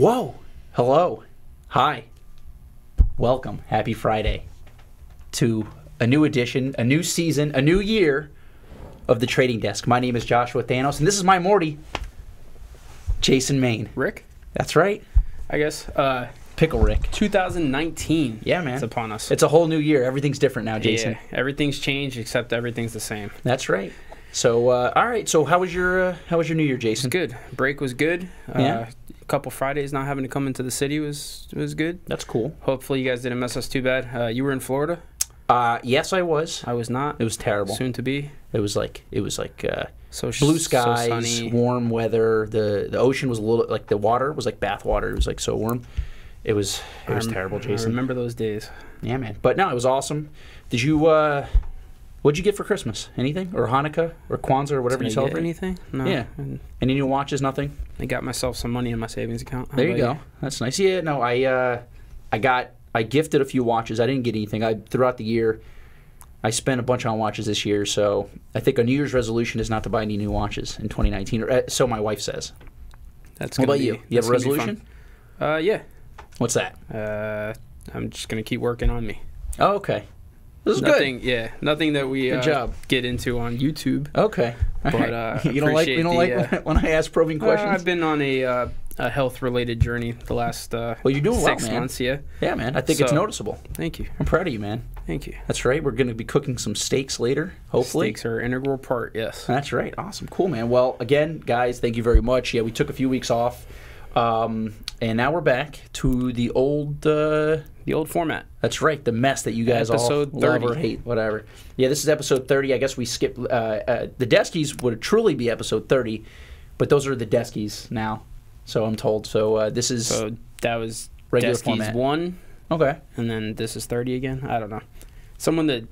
Whoa. Hello. Hi. Welcome. Happy Friday to a new edition, a new season, a new year of the Trading Desk. My name is Joshua Thanos, and this is my Morty, Jason Main. Rick, That's right. I guess. Uh, Pickle Rick. 2019. Yeah, man. It's upon us. It's a whole new year. Everything's different now, Jason. Yeah, everything's changed except everything's the same. That's right. So, uh, all right. So, how was your uh, how was your New Year, Jason? Good. Break was good. Yeah. Couple Fridays not having to come into the city was was good. That's cool. Hopefully you guys didn't mess us too bad. Uh, you were in Florida. Uh, yes, I was. I was not. It was terrible. Soon to be. It was like it was like uh, So blue so skies, sunny. warm weather. The the ocean was a little like the water was like bath water. It was like so warm. It was it I was terrible, I Jason. remember those days. Yeah, man. But no, it was awesome. Did you uh what'd you get for Christmas? Anything? Or Hanukkah or Kwanzaa or whatever you celebrate? anything? No. Yeah. And Any new watches? Nothing. I got myself some money in my savings account. How There you go. That's nice. Yeah, no, I uh I got I gifted a few watches. I didn't get anything. I throughout the year I spent a bunch on watches this year, so I think a New Year's resolution is not to buy any new watches in 2019. Or uh, so my wife says. That's What about be- you? You have a resolution? Uh, yeah. What's that? Uh, I'm just gonna keep working on me. Oh, okay. This is nothing, yeah, nothing that we Good uh, job. get into on YouTube. Okay. But, uh, you don't like you don't the, like uh, when I ask probing Uh, questions. I've been on a, uh, a health related journey the last uh, well, you're doing well, man. months. Yeah, Yeah, man. I think it's noticeable. thank you, I'm proud of you, man. thank you. That's right. We're going to be cooking some steaks later, hopefully. Steaks are an integral part. Yes. That's right. Awesome. Cool, man. Well, again, guys, thank you very much. Yeah, we took a few weeks off. Um, and now we're back to the old. Uh, The old format. that's right, the mess that you guys Episode all love 30. or hate, whatever. Yeah, this is episode 30. I guess we skipped. Uh, uh, the Deskies would truly be episode 30, but those are the Deskies now. So I'm told. So uh, this is So that was regular Deskies format. one, Okay. and then this is thirty again. I don't know. Someone that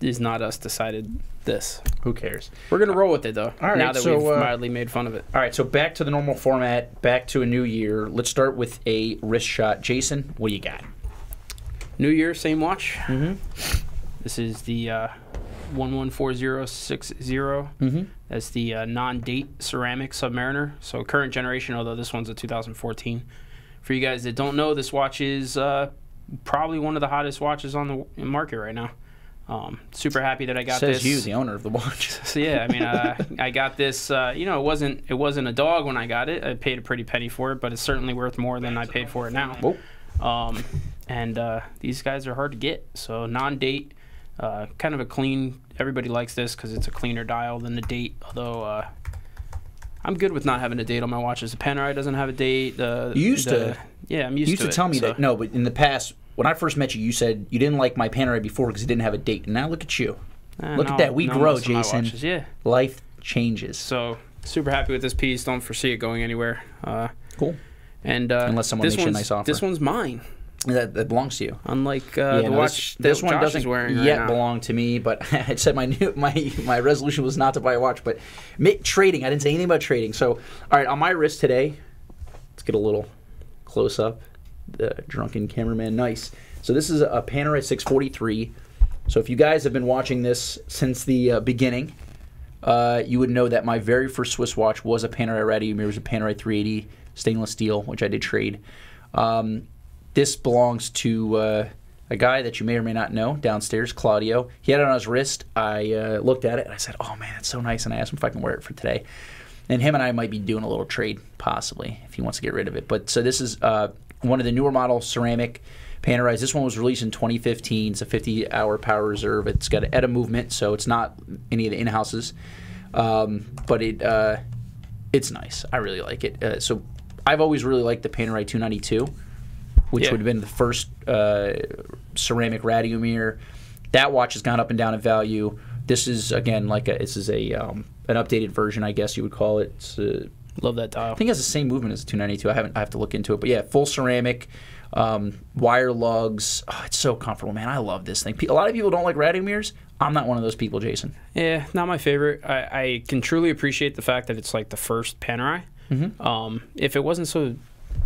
is not us decided this. Who cares? We're gonna roll with it though. All right, now that so, we've uh, mildly made fun of it. All right, so back to the normal format, back to a new year. Let's start with a wrist shot. Jason, what do you got? New Year, same watch. Mm-hmm. This is the uh, one one four zero six zero. Mm-hmm. That's the uh, non-date ceramic Submariner. So current generation, although this one's a 2014. For you guys that don't know, this watch is uh, probably one of the hottest watches on the market right now. Um, super happy that I got Says this. you, the owner of the watch. So yeah, I mean, uh, I got this. Uh, you know, it wasn't it wasn't a dog when I got it. I paid a pretty penny for it, but it's certainly worth more than I paid for it now. Um, and uh, these guys are hard to get. So non-date, uh, kind of a clean. Everybody likes this because it's a cleaner dial than the date. Although uh, I'm good with not having a date on my watches. The Panerai doesn't have a date. The, You used the- to- Yeah, I'm used used to it, tell me so- that no, but in the past, when I first met you, you said you didn't like my Panerai before because it didn't have a date. And now look at you. Eh, Look at that. We no, grow, most of my Jason. Yeah. Life changes. So super happy with this piece. Don't foresee it going anywhere. Uh, Cool. and uh, Unless someone this makes you a nice offer. This one's mine. That, that belongs to you. Unlike uh, Yeah, the no, watch this, this one Josh doesn't wearing yet right belong to me, but I said my new my my resolution was not to buy a watch, but trading. I didn't say anything about trading. So, all right, on my wrist today, let's get a little close up. The drunken cameraman, nice. So this is a Panerai 643. So if you guys have been watching this since the uh, beginning, uh, you would know that my very first Swiss watch was a Panerai Radiomir. It was a Panerai 380 stainless steel, which I did trade. Um, this belongs to uh, a guy that you may or may not know downstairs, Claudio. He had it on his wrist. I uh, looked at it and I said, "Oh man, it's so nice." And I asked him if I can wear it for today. And him and I might be doing a little trade, possibly, if he wants to get rid of it. But so this is uh, one of the newer model ceramic Panerais. This one was released in 2015. It's a 50-hour power reserve. It's got an ETA movement, so it's not any of the in-houses. Um, but it uh, it's nice. I really like it. Uh, so I've always really liked the Panerai 292, which Yeah. would have been the first uh, ceramic Radiomir. That watch has gone up and down in value. This is again like a this is a um, an updated version, I guess you would call it. It's, uh, Love that dial. I think it has the same movement as the 292. I haven't. I have to look into it, but yeah, full ceramic, um, wire lugs. Oh, it's so comfortable, man. I love this thing. A lot of people don't like Radiomirs. I'm not one of those people, Jason. Yeah, not my favorite. I, I can truly appreciate the fact that it's like the first Panerai. Mm-hmm. Um, if it wasn't so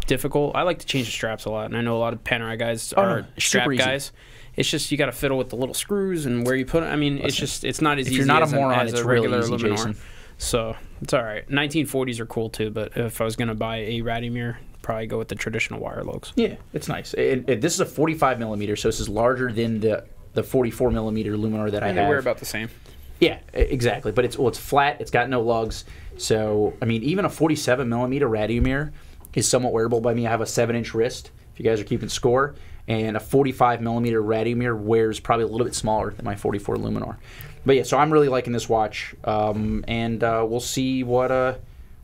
difficult, I like to change the straps a lot, and I know a lot of Panerai guys Oh, are no, strap easy. guys. It's just you got to fiddle with the little screws and where you put it. I mean, it's just it's not as If easy you're not a moron, it's a really regular easy, Luminor. Jason. So it's all right. 1940s are cool too, but if I was gonna buy a Radiomir probably go with the traditional wire lugs. Yeah, it's nice. And, and this is a 45 millimeter, so this is larger than the the 44 millimeter Luminor that I And they have. wear about the same. Yeah, exactly. But it's well, it's flat. It's got no lugs. So I mean, even a 47 millimeter Radiomir is somewhat wearable by me. I have a seven inch wrist. If you guys are keeping score, and a 45 millimeter Radiomir wears probably a little bit smaller than my 44 Luminor. But yeah, so I'm really liking this watch, um, and uh, we'll see what uh,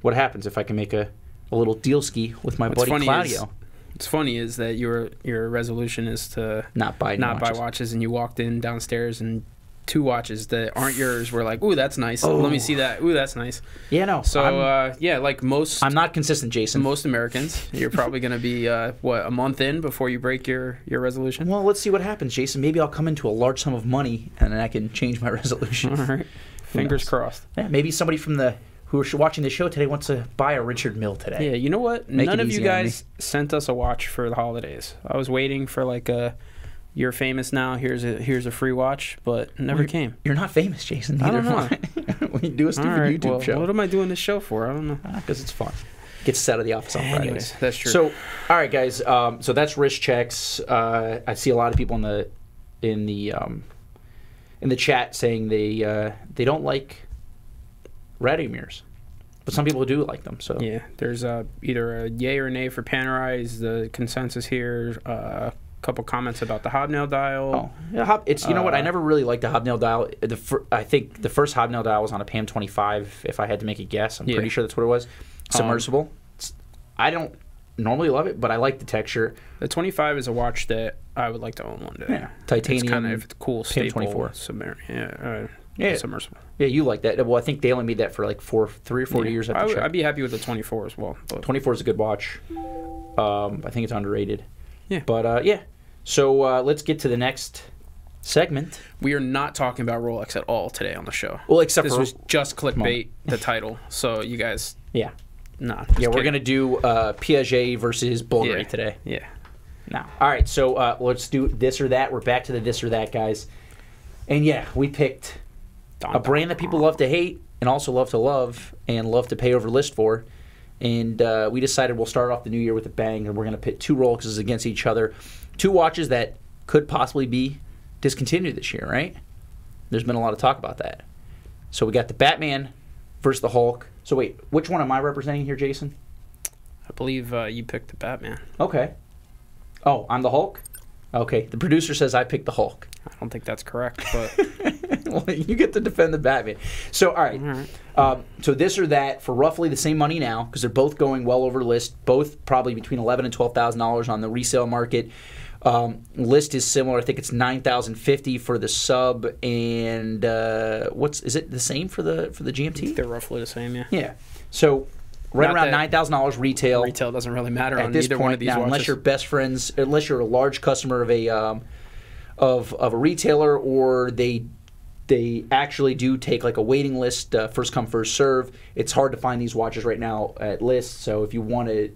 what happens if I can make a, a little deal ski with my What's buddy funny Claudio. is what's funny is that your your resolution is to not buy not buy watches. watches, and you walked in downstairs and two watches that aren't yours were like, "Ooh, that's nice. Let me Oh. see that. Ooh, that's nice." Yeah, no. So uh, yeah, like most I'm not consistent, Jason. most Americans, you're probably going to be uh, what a month in before you break your your resolution. Well, let's see what happens, Jason. Maybe I'll come into a large sum of money and then I can change my resolution. All right, fingers crossed. Yeah, maybe somebody from the who are watching the show today wants to buy a Richard Mille today. Yeah, you know what? Make None of you easy on me. guys sent us a watch for the holidays. I was waiting for like a you're famous now. Here's a here's a free watch, but never We're- came. You're not famous, Jason. I don't I. we do a stupid right, YouTube well, show what am I doing this show for? I don't know. because it's fun. Gets us out of the office on Fridays. That's true. So, all right, guys. Um, so that's wrist checks. Uh, I see a lot of people in the in the um, in the chat saying they uh, they don't like Radiomirs, but some people do like them. So Yeah, there's uh, either a yay or nay for Panerai. The consensus here. Couple comments about the hobnail dial. Oh, yeah, hob, it's you know what I Uh, never really liked the hobnail dial. The fir- I think the first hobnail dial was on a PAM twenty five. If I had to make a guess, I'm Yeah. pretty sure that's what it was. Submersible. It's- I don't normally love it, but I like the texture. The 25 is a watch that I would like to own one day. Yeah, titanium. It's kind of a cool PAM 24. submer- yeah, uh, Yeah. submersible. Yeah, you like that. Well, I think they only made that for like four, three or four Yeah. years. I would, I'd be happy with the 24 as well. But 24 is a good watch. Um, I think it's underrated. Yeah. But uh, yeah. So uh, let's get to the next segment. we are not talking about Rolex at all today on the show. Well, except This for was just clickbait, the title. So you guys, yeah, nah. yeah, we're gonna do uh, Piaget versus Bulgari Yeah. today. Yeah. Now, all right. So uh, let's do this or that. We're back to the this or that, guys. And yeah, we picked a brand that people love to hate and also love to love and love to pay over list for. And uh, we decided we'll start off the new year with a bang, and we're going to pit two Rolexes against each other. Two watches that could possibly be discontinued this year, right? There's been a lot of talk about that. So we got the Batman versus the Hulk. So wait, which one am I representing here, Jason? I believe uh, you picked the Batman. Okay. Oh, I'm the Hulk? Okay. The producer says I picked the Hulk. I don't think that's correct, but well, you get to defend the Batman. So, all right. all right. Um, so this or that for roughly the same money now because they're both going well over list. Both probably between eleven and twelve thousand dollars on the resale market. Um, list is similar. I think it's nine thousand fifty for the sub, and uh, what's is it the same for the for the GMT? they're roughly the same. Yeah. Yeah. So right Not around nine thousand dollars retail Retail doesn't really matter at on this either point one of these now, watches. unless you're best friends, unless you're a large customer of a um, of of a retailer, or they they actually do take like a waiting list, uh, first come first serve. It's hard to find these watches right now at list. So if you want to,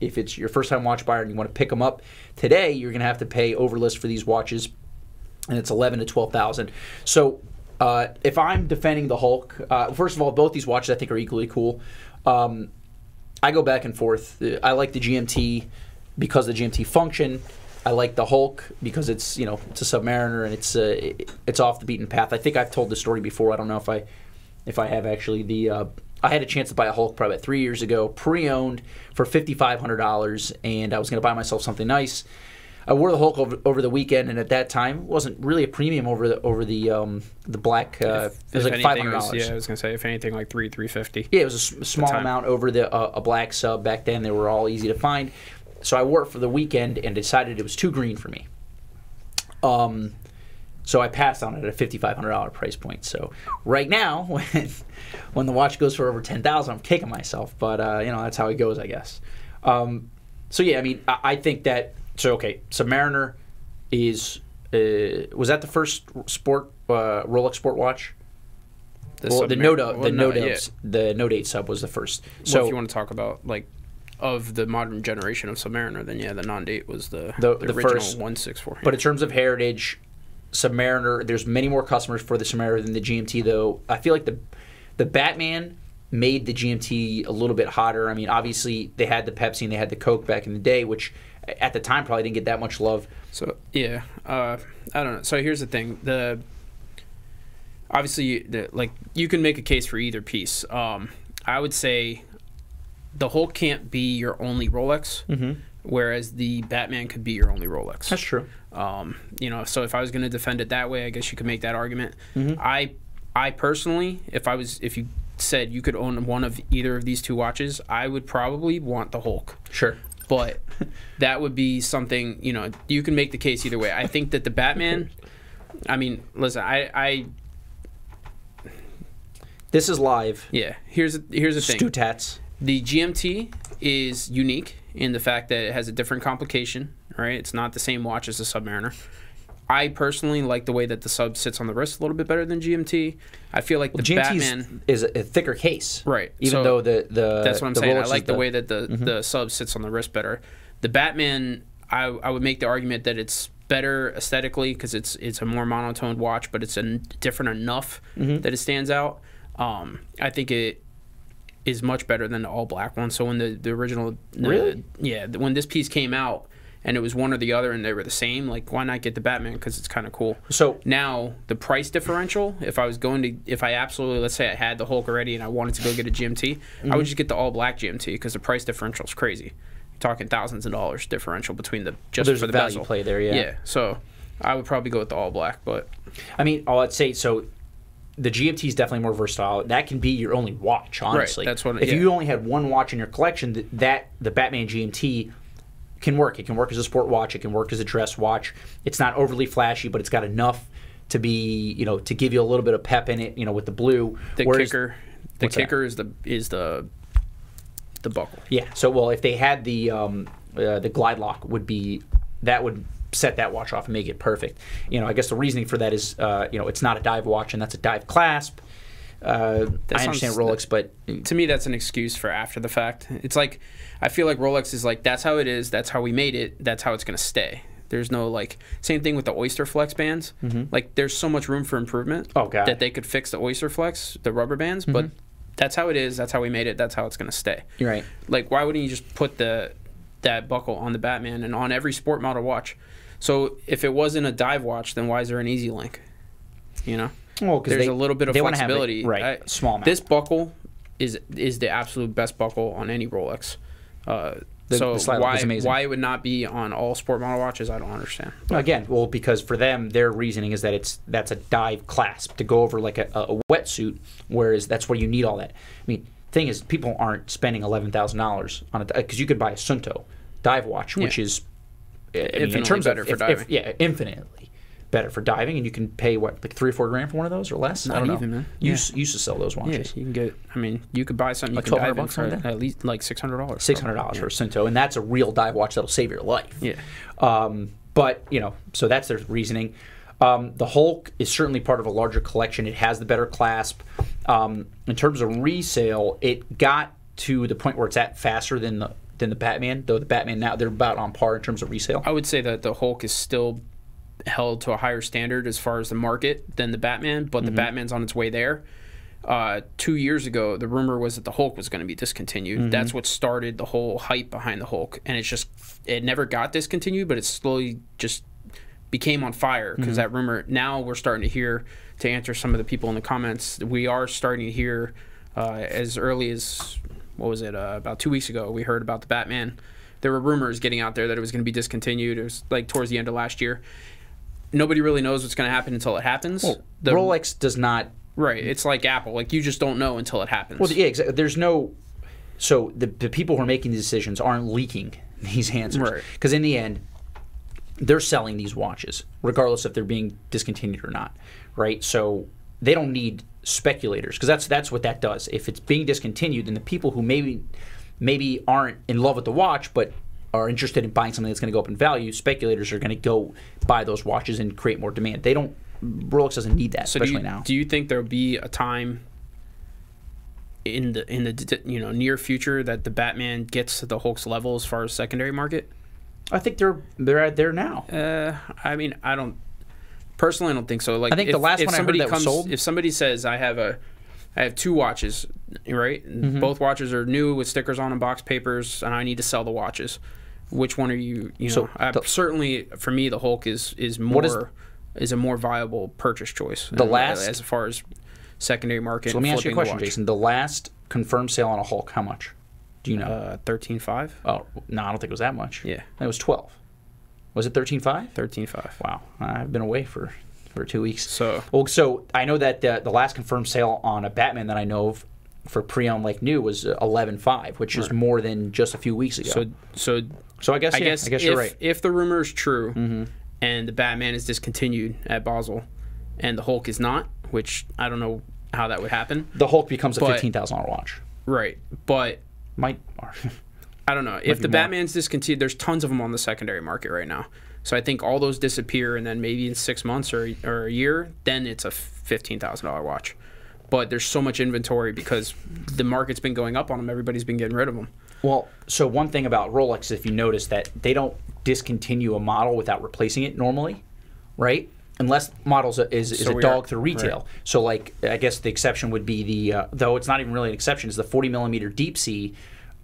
if it's your first time watch buyer and you want to pick them up today, you're gonna have to pay over list for these watches, and it's eleven to twelve thousand. So. Uh, if I'm defending the Hulk, uh, first of all, both these watches I think are equally cool. Um, I go back and forth. I like the GMT because the GMT function. I like the Hulk because it's you know it's a Submariner and it's uh, it's off the beaten path. I think I've told the story before. I don't know if I if I have actually. The uh, I had a chance to buy a Hulk probably about three years ago, pre-owned for fifty five hundred dollars, and I was going to buy myself something nice. I wore the Hulk over, over the weekend, and at that time, it wasn't really a premium over the over the um, the black. Uh, If- it was like five hundred dollars. Yeah, I was gonna say if anything like three, three fifty. Yeah, it was a s- small amount over the uh, a black sub back then. They were all easy to find. So I wore it for the weekend and decided it was too green for me. Um, so I passed on it at a fifty five hundred dollar price point. So right now, when when the watch goes for over ten thousand, I'm kicking myself. But uh, you know that's how it goes, I guess. Um, so yeah, I mean, I, I think that so okay. Submariner is uh, was that the first sport uh, Rolex sport watch? well, the Note well, the no, yeah. the Note 8 sub was the first. So So if you want to talk about like of the modern generation of Submariner, then yeah, the non-date was the The- the, the original first- one six four. But in terms of heritage, Submariner, there's many more customers for the Submariner than the GMT. Though I feel like the the Batman made the GMT a little bit hotter. I mean, obviously they had the Pepsi and they had the Coke back in the day, which at the time probably didn't get that much love. So yeah, uh, I don't know. So here's the thing: the obviously, the, like you can make a case for either piece. Um, I would say the Hulk can't be your only Rolex, Mm-hmm. whereas the Batman could be your only Rolex. That's true. Um, you know, so if I was going to defend it that way, I guess you could make that argument. Mhm. I, I personally, if I was, if you said you could own one of either of these two watches, I would probably want the Hulk. Sure. But that would be something you know you can make the case either way. I think that the Batman. I mean, listen, I, I This is live. yeah. Here's a, here's the thing. Stu Tats. The GMT is unique in the fact that it has a different complication, right? It's not the same watch as the Submariner. I personally like the way that the sub sits on the wrist a little bit better than GMT. I feel like the Batman, is a thicker case. right? Even so though the the that's what I'm saying. I Rolex is like the, way that the Mhm. the sub sits on the wrist better. The Batman, I I would make the argument that it's better aesthetically because it's it's a more monotoned watch, but it's a different enough Mhm. that it stands out. Um, I think it is much better than the all black one. So when the the original, the- yeah, when this piece came out and it was one or the other and they were the same, like why not get the Batman because it's kind of cool. So Now the price differential, if I was going to, if I absolutely, let's say I had the Hulk already and I wanted to go get a GMT, I Mm-hmm. would just get the all black GMT because the price differential is crazy. You're talking thousands of dollars differential between the just there's for the value bezel. play there, yeah. Yeah. So I would probably go with the all black, but I mean, all I'd say so. The GMT is definitely more versatile. That can be your only watch, honestly. that's what- If yeah. you only had one watch in your collection, th- that the Batman GMT can work. It can work as a sport watch. It can work as a dress watch. It's not overly flashy, but it's got enough to be, you know, to give you a little bit of pep in it. You know, with the blue. the Whereas- kicker, the kicker is the is the the buckle. Yeah. So well, if they had the um, uh, the Glidelock, would be that would set that watch off and make it perfect. You know, I guess the reasoning for that is, uh, you know, it's not a dive watch and that's a dive clasp. Uh, I understand Rolex, but to me that's an excuse for after the fact it's like i feel like rolex is like that's how it is that's how we made it that's how it's going to stay there's no like same thing with the oyster flex bands like there's so much room for improvement Oh, God. that they could fix the oyster flex the rubber bands but that's how it is that's how we made it that's how it's going to stay you're right. like why wouldn't you just put the that buckle on the batman and on every sport model watch so if it wasn't a dive watch then why is there an easy link you know Well, because there's they, a little bit of have it- flexibility. right? I- small amount. This buckle is is the absolute best buckle on any Rolex. Uh, The- so the why why it would not be on all sport model watches? I don't understand. Again, well, because for them, their reasoning is that it's that's a dive clasp to go over like a, a wetsuit, whereas that's where you need all that. I mean, thing is, people aren't spending eleven thousand dollars on it because you could buy a Suunto dive watch, which Yeah. is I mean, in terms better of for if- if- yeah, infinitely better for diving, and you can pay what like three or four grand for one of those or less. I don't know. even, man. You Yeah. used, used to sell those Yeah, watches. you can get. I mean, you could buy something you Like can dive 1200 bucks for that? at least like six hundred dollars. Six hundred dollars for a Suunto, and that's a real dive watch that'll save your life. Yeah. Um, but you know, so that's their reasoning. Um, the Hulk is certainly part of a larger collection. It has the better clasp. Um, in terms of resale, it got to the point where it's at faster than the than the Batman. Though the Batman now they're about on par in terms of resale. I would say that the Hulk is still held to a higher standard as far as the market than the Batman, but the Batman's on its way there. Uh, two years ago, the rumor was that the Hulk was going to be discontinued. That's what started the whole hype behind the Hulk, and it's just it never got discontinued, but it slowly just became on fire because that rumor. Now we're starting to hear to answer some of the people in the comments. We are starting to hear uh, as early as what was it uh, about two weeks ago. We heard about the Batman. There were rumors getting out there that it was going to be discontinued. It was like towards the end of last year. Nobody really knows what's going to happen until it happens. The- Rolex does not. Right. It's like Apple. Like you just don't know until it happens. Well, yeah, exactly. There's no. So the the people who are making these decisions aren't leaking these answers Right. because in the end, they're selling these watches regardless if they're being discontinued or not, right? So they don't need speculators because that's that's what that does. If it's being discontinued, then the people who maybe maybe aren't in love with the watch but are interested in buying something that's going to go up in value, speculators are going to go buy those watches and create more demand. They don't. Rolex doesn't need that, so do you, now. do you think there'll be a time in the in the you know near future that the Batman gets to the Hulk's level as far as secondary market? I think they're they're at there now. Uh, I mean, I don't personally. I don't think so. Like, I think if, the last if one I heard somebody that comes, sold- if somebody says I have a I have two watches, right? Mm-hmm. Both watches are new with stickers on and box papers, and I need to sell the watches. Which one are you? You know, So I, certainly for me, the Hulk is is more is- is, a more viable purchase choice. The uh, last- as far as secondary market. So let me ask you a the question. Jason. The last confirmed sale on a Hulk, how much? Do you know? Uh, thirteen five. oh, no, I don't think it was that much. Yeah, It was 12. Was it 13.5? thirteen five. Wow. I've been away for, for two weeks. So Well, so I know that uh, the last confirmed sale on a Batman that I know of for pre-owned like new was uh, 11.5, which is more than just a few weeks ago. so so So I guess I yeah, guess I guess if, you're right. Mm-hmm. if the rumor is true and the Batman is discontinued at Basel and the Hulk is not, which I don't know how that would happen. The Hulk becomes a but- fifteen thousand dollar watch. Right. But Might. I don't know. If the more. Batman's discontinued, there's tons of them on the secondary market right now. So I think all those disappear, and then maybe in six months or, or a year, then it's a fifteen thousand dollar watch. But there's so much inventory because the market's been going up on them. Everybody's been getting rid of them. Well, so one thing about Rolex, if you notice that they don't discontinue a model without replacing it normally, right? Unless models is, is So a dog are- through retail. So, like, I guess the exception would be the, uh, though it's not even really an exception, is the 40 millimeter deep sea,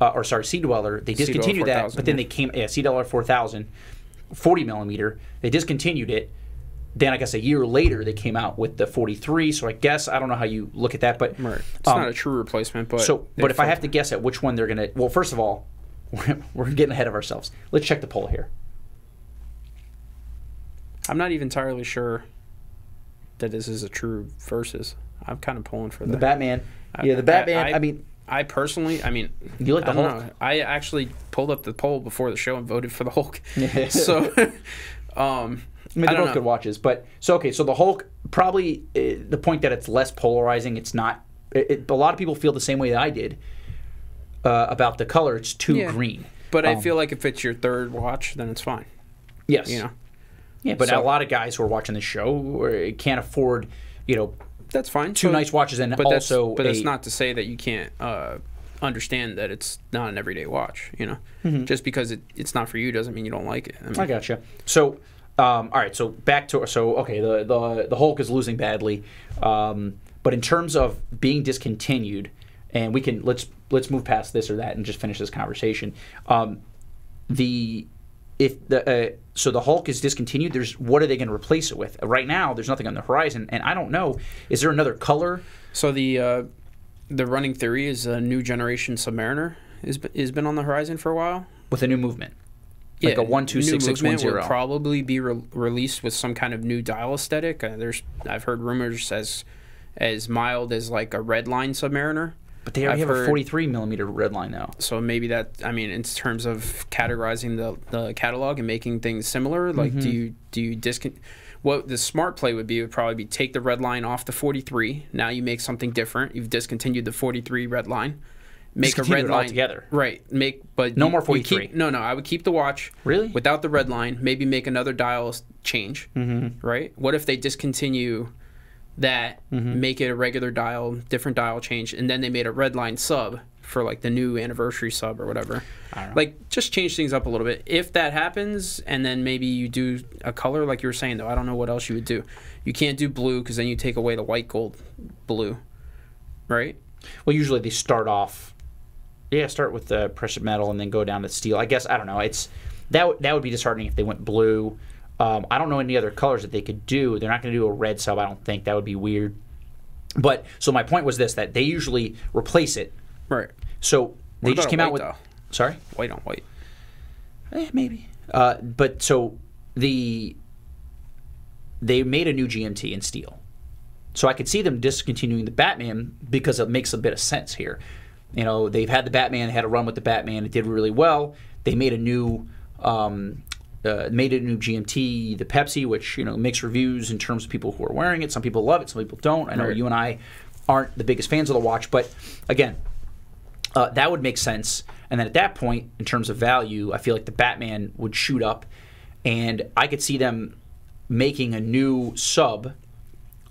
uh, or sorry, Sea Dweller. They discontinued that, but then they came, yeah, Sea Dweller 4000, 40 millimeter. They discontinued it. Then I guess a year later they came out with the 43. So I guess I don't know how you look at that, but Right. It's um, not a true replacement, but so, but if I have to guess at which one they're gonna, well, first of all, we're getting ahead of ourselves. Let's check the poll here. I'm not even entirely sure that this is a true versus. I'm kind of pulling for The the. Batman, I- yeah, the Batman. I, I- mean, I personally, I mean, You like the I don't Hulk? know. I actually pulled up the poll before the show and voted for the Hulk. so, um, I mean, they're don't both know. good watches. But so okay, so the Hulk probably uh, the point that it's less polarizing. It's not. It, it- a lot of people feel the same way that I did uh, about the color. It's too Yeah. green. But I Um, feel like if it's your third watch, then it's fine. Yes. You know, Yeah, but So- a lot of guys who are watching the show uh, can't afford, you know, that's fine. two But- nice watches and but that's also but that's not to say that you can't uh, understand that it's not an everyday watch. You know, Mm-hmm. just because it, it's not for you doesn't mean you don't like it. I mean, I gotcha. So, um, all right. So back to so okay. The the the Hulk is losing badly, um, but in terms of being discontinued, and we can let's let's move past this or that and just finish this conversation. Um, the if the uh, so the Hulk is discontinued, there's what are they going to replace it with? Right now, there's nothing on the horizon, and I don't know. Is there another color? So the uh, the running theory is a new generation Submariner is is been on the horizon for a while. with a new movement, like a one two six six one will zero. probably be re- released with some kind of new dial aesthetic. Uh, there's I've heard rumors as as mild as like a red line Submariner. But they already I've have a 43 millimeter red line now. So maybe that I mean in terms of categorizing the, the catalog and making things similar, like Mm-hmm. do you do you discon what the smart play would be would probably be take the red line off the 43. Now you make something different. You've discontinued the 43 red line. Make a red line altogether. Right. Make but No you- more you keep- 43. no, no. I would keep the watch Really? without the red line. Maybe make another dial change. Mm-hmm. Right. What if they discontinue that, Mm-hmm. make it a regular dial, different dial change, and then they made a red line sub for like the new anniversary sub or whatever. I don't know. Like just change things up a little bit. If that happens, and then maybe you do a color like you were saying though, I don't know what else you would do. You can't do blue because then you take away the white gold blue, right? Well, usually they start off, yeah, start with the precious metal and then go down to steel. I guess I don't know. It's that w- that would be disheartening if they went blue. Um, I don't know any other colors that they could do. They're not going to do a red sub. I don't think that would be weird. But so my point was this: that they usually replace it. Right. So they What just came out with. dial? Sorry. White on white. Eh, maybe. Uh, but so the they made a new GMT in steel, so I could see them discontinuing the Batman because it makes a bit of sense here. You know, they've had the Batman, had a run with the Batman, it did really well. They made a new. Um, uh, made a new GMT, the Pepsi, which you know mixed reviews in terms of people who are wearing it. Some people love it, some people don't. I know Right. you and I aren't the biggest fans of the watch, but again, uh, that would make sense. And then at that point, in terms of value, I feel like the Batman would shoot up, and I could see them making a new sub,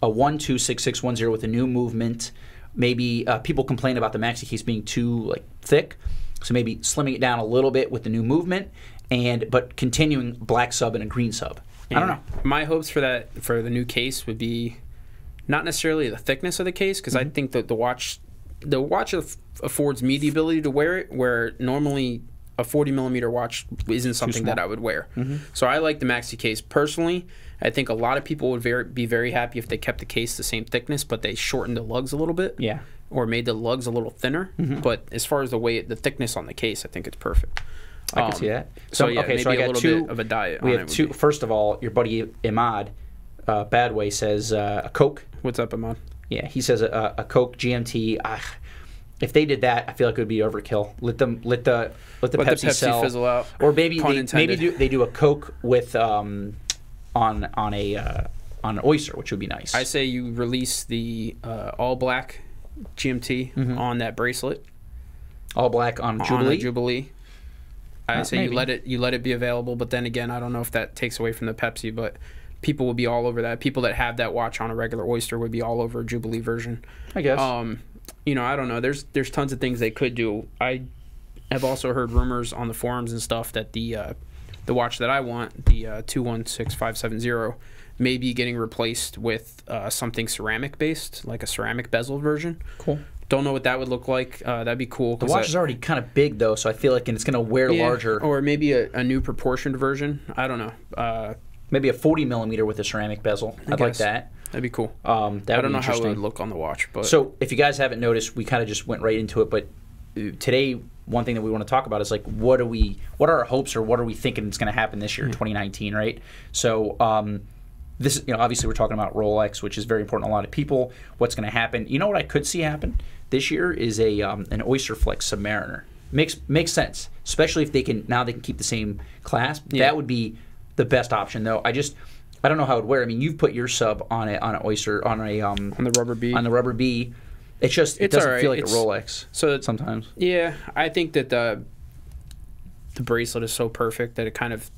a one two six six one zero with a new movement. Maybe uh, people complain about the maxi case being too like thick, so maybe slimming it down a little bit with the new movement, and but continuing black sub and a green sub. I don't know. My hopes for that for the new case would be not necessarily the thickness of the case because Mm-hmm. I think that the watch the watch aff- affords me the ability to wear it where normally a 40 millimeter watch isn't something that. I would wear. Mm-hmm. So I like the maxi case personally. I think a lot of people would very, be very happy if they kept the case the same thickness, but they shortened the lugs a little bit Yeah. or made the lugs a little thinner. Mm-hmm. But as far as the way the thickness on the case, I think it's perfect. I can Um, see that. So, yeah, okay, so I a got two. bit of a diet. we on have two. First of all, your buddy Imad, uh, Badway says uh, a Coke. What's up, Amon? Yeah, he says a, a Coke GMT. Ah, if they did that, I feel like it would be overkill. Let them let the let the Let Pepsi, the Pepsi sell, fizzle out. or maybe Pun they, intended. maybe do, they do a Coke with um on on a uh, on an oyster, which would be nice. I say you release the uh, all black GMT Mm-hmm. on that bracelet All black on on a Jubilee. Uh, say maybe. you let it you let it be available, but then again, I don't know if that takes away from the Pepsi, but people will be all over that. People that have that watch on a regular Oyster would be all over a Jubilee version. I guess. Um, you know, I don't know. There's there's tons of things they could do. I have also heard rumors on the forums and stuff that the uh, the watch that I want, the uh, two one six five seven zero, may be getting replaced with uh, something ceramic based, like a ceramic bezel version. cool. Don't know what that would look like. Uh, that'd be cool. The watch that- is already kind of big though, so I feel like and it's going to wear yeah, larger. or maybe a, a new proportioned version. I don't know. Uh, Maybe a 40 millimeter with a ceramic bezel. I'd like that. that'd be cool. Um, that I would don't be know how it would look on the watch, but So, if you guys haven't noticed, we kind of just went right into it. But uh, today, one thing that we want to talk about is like, what are we? What are our hopes, or what are we thinking is going to happen this year, Hmm. 2019? Right. So, um, this, you know, obviously we're talking about Rolex, which is very important to a lot of people. What's going to happen? You know what I could see happen this year is a um, an Oyster Flex Submariner. Makes makes sense, especially if they can now they can keep the same clasp. Yeah. That would be the best option, though. I just I don't know how it would wear. I mean, you've put your sub on a on an Oyster on a um on the rubber bead. on the rubber B. It's just it It's doesn't alright. feel like It's- a Rolex so it's, sometimes. Yeah, I think that the the bracelet is so perfect that it kind of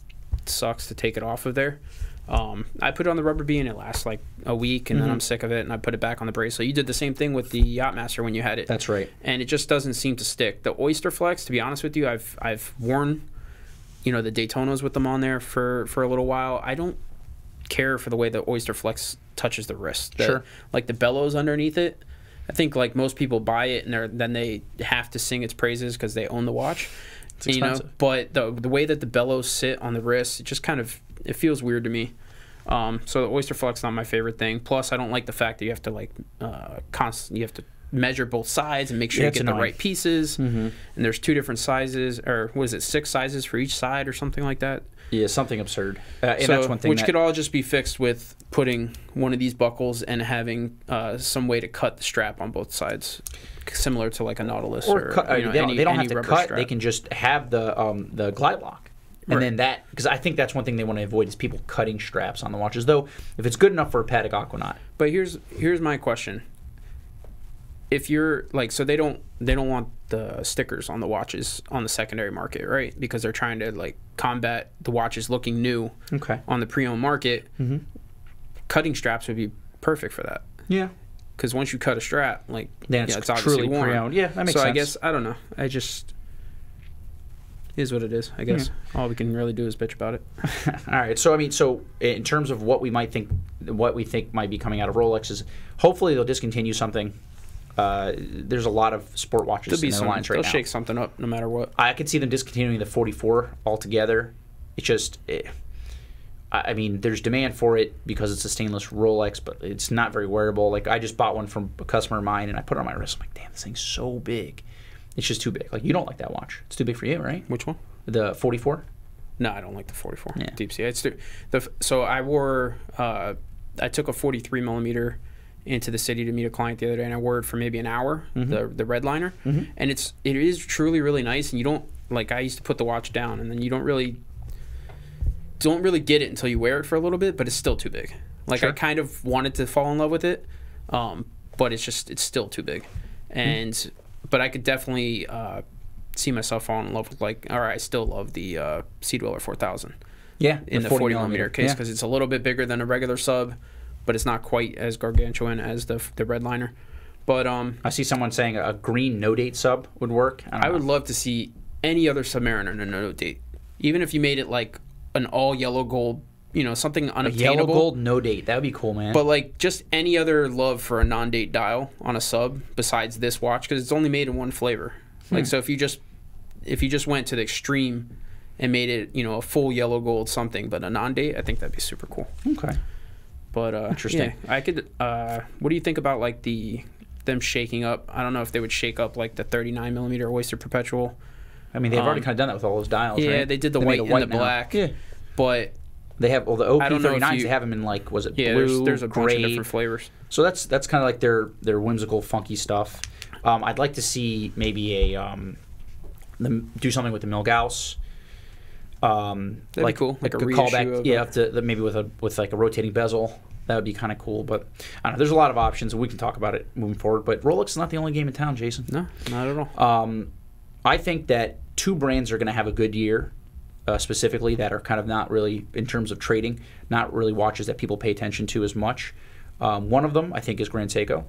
sucks to take it off of there. Um, I put it on the rubber B and it lasts like a week, and then Mm-hmm. I'm sick of it, and I put it back on the bracelet. You did the same thing with the Yachtmaster when you had it, That's right. and it just doesn't seem to stick. The Oyster Flex, to be honest with you, I've I've worn, you know, the Daytonas with them on there for for a little while. I don't care for the way the Oyster Flex touches the wrist. The- Sure. Like the bellows underneath it. I think like most people buy it and they're, then they have to sing its praises because they own the watch. It's you know, but the the way that the bellows sit on the wrist, it just kind of it feels weird to me. Um, so the Oyster Flex not my favorite thing. Plus, I don't like the fact that you have to like uh, constant. You have to measure both sides and make sure Yeah, you get the right pieces. And there's two different sizes, or what is it, six sizes for each side, or something like that. Yeah, something absurd. Uh, and So, that's one thing which that, could all just be fixed with putting one of these buckles and having uh, some way to cut the strap on both sides, similar to like a Nautilus or, or cut, uh, you know, they don't, they don't have to cut. strap. They can just have the um, the Glidelock, and Right. then that because I think that's one thing they want to avoid is people cutting straps on the watches. Though if it's good enough for a Patek Aquanaut, But here's here's my question. If you're like so they don't they don't want the stickers on the watches on the secondary market, right? Because they're trying to like combat the watches looking new okay, on the pre-owned market. Mhm. Cutting straps would be perfect for that. yeah, Because once you cut a strap, like then yeah, it's, it's obviously truly worn. pre-owned. Yeah, that makes so sense. I guess I don't know. I just is what it is. I guess all we can really do is bitch about it. All right. So I mean, so in terms of what we might think, what we think might be coming out of Rolex is hopefully they'll discontinue something. Uh, there's a lot of sport watches There'll in some. lines right they'll now. shake something up no matter what. I could see them discontinuing the 44 altogether. It's just, eh, I I mean, there's demand for it because it's a stainless Rolex, but it's not very wearable. Like I just bought one from a customer of mine, and I put it on my wrist. I'm like, damn, this thing's so big. It's just too big. Like you don't like that watch. It's too big for you, right? Which one? The 44. No, I don't like the 44 Yeah. deep sea. It's the, the so I wore uh, I took a 43 millimeter into the city to meet a client the other day, and I wore it for maybe an hour. Mm-hmm. The the red liner, and it's it is truly really nice. And you don't like I used to put the watch down, and then you don't really don't really get it until you wear it for a little bit, but it's still too big. Like I kind of wanted to fall in love with it, um, but it's just it's still too big, and but I could definitely uh, see myself falling in love with like or I still love the uh, Sea Dweller 4000 Yeah, in the 40 millimeter case Yeah. because it's a little bit bigger than a regular sub, but it's not quite as gargantuan as the the red liner. But um, I see someone saying a green no date sub would work. I, I would love to see any other Submariner in a no date, even if you made it like an all yellow gold you know something Yellow gold, no date. That would be cool, man. But like just any other love for a non-date dial on a sub besides this watch because it's only made in one flavor. Hmm. Like so if you just if you just went to the extreme and made it you know a full yellow gold something but a non-date, I think that'd be super cool. okay. But uh, Interesting. yeah, I could. Uh, what do you think about like the them shaking up? I don't know if they would shake up like the 39 millimeter Oyster Perpetual, I mean, they've already Um, kind of done that with all those dials. yeah, right? they did the made white a and the now. black. Yeah, but they have well the know if OP39s. They have them in like was it yeah, blue, there's there's a bunch of different flavors. So that's that's kind of like their their whimsical, funky stuff. Um, I'd like to see maybe a um, the, do something with the Milgauss. Um, That'd be like cool, like a good reissue of yeah, a- to, the- maybe with a with like a rotating bezel. That would be kind of cool. But I don't know. There's a lot of options, and we can talk about it moving forward. But Rolex is not the only game in town, Jason. No, not at all. Um, I think that two brands are going to have a good year, uh, specifically that are kind of not really in terms of trading, not really watches that people pay attention to as much. Um, one of them, I think, is Grand Seiko.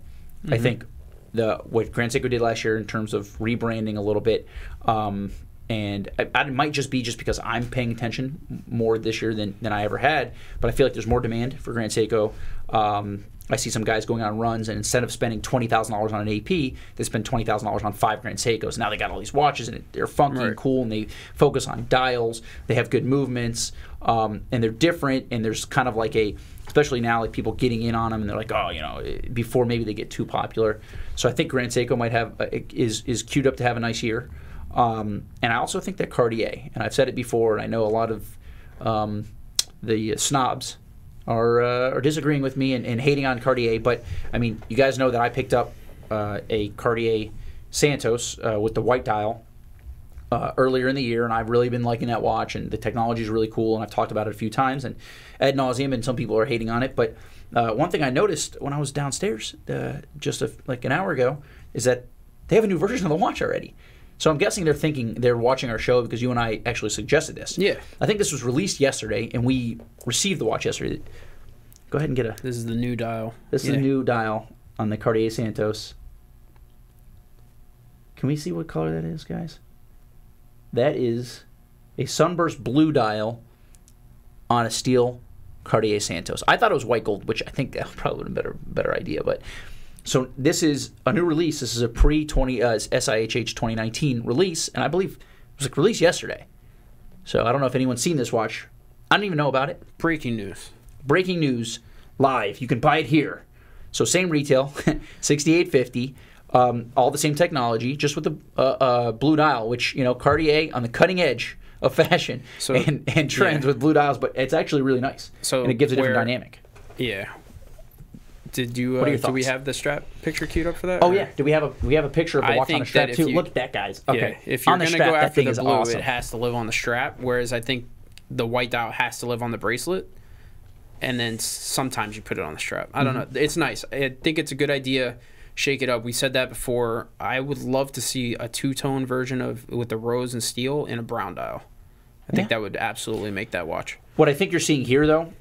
I think the what Grand Seiko did last year in terms of rebranding a little bit. Um, and I, I- it might just be just because I'm paying attention more this year than, than I ever had. But I feel like there's more demand for Grand Seiko. Um, I see some guys going on runs, and instead of spending twenty thousand dollars on an AP, they spend twenty thousand dollars on five Grand Seikos. Now they got all these watches, and they're funky and cool, and they focus on dials. They have good movements, um, and they're different. And there's kind of like a, especially now, like people getting in on them, and they're like, oh, you know, eh, before maybe they get too popular. So I think Grand Seiko might have uh, is is queued up to have a nice year. Um, and I also think that Cartier, and I've said it before, and I know a lot of um, the snobs are uh, are disagreeing with me and, and hating on Cartier. But I mean, you guys know that I picked up uh, a Cartier Santos uh, with the white dial uh, earlier in the year, and I've really been liking that watch, and the technology is really cool, and I've talked about it a few times, and ad nauseum, and some people are hating on it. But uh, one thing I noticed when I was downstairs uh, just a, like an hour ago is that they have a new version of the watch already. So I'm guessing they're thinking they're watching our show because you and I actually suggested this. Yeah. I think this was released yesterday, and we received the watch yesterday. Go ahead and get a. This is the new dial. This is the new dial on the Cartier Santos. Can we see what color that is, guys? That is a sunburst blue dial on a steel Cartier Santos. I thought it was white gold, which I think that probably would have been a better better idea. But so this is a new release. This is a pre twenty uh, SIHH 2019 release, and I believe it was like released yesterday. So I don't know if anyone's seen this watch. I don't even know about it Breaking news. breaking news live you can buy it here so same retail 6850 um, all the same technology just with the uh, uh, blue dial which you know cartier on the cutting edge of fashion So- and, and trends yeah. with blue dials but it's actually really nice So and it gives a different where- dynamic Yeah. Did you? Uh, What are your do we thoughts? have the strap picture queued up for that? oh or- yeah do we have a we have a picture of the I watch on the strap too you- look at that guys Yeah, okay if you're on the gonna strap go that after thing the is blue, awesome it has to live on the strap. Whereas I think the white dial has to live on the bracelet, and then sometimes you put it on the strap. I don't Mm-hmm. know. It's nice. I think it's a good idea. Shake it up. We said that before. I would love to see a two tone version of with the rose and steel in a brown dial. I think Yeah. that would absolutely make that watch. What I think you're seeing here, though,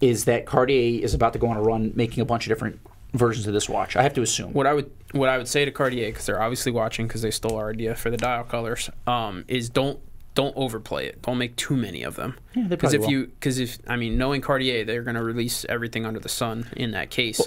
is that Cartier is about to go on a run, making a bunch of different versions of this watch. I have to assume. What I would what I would say to Cartier because they're obviously watching because they stole our idea for the dial colors um, is don't don't overplay it. Don't make too many of them. Yeah, Because if will. you because if I mean knowing Cartier, they're going to release everything under the sun in that case.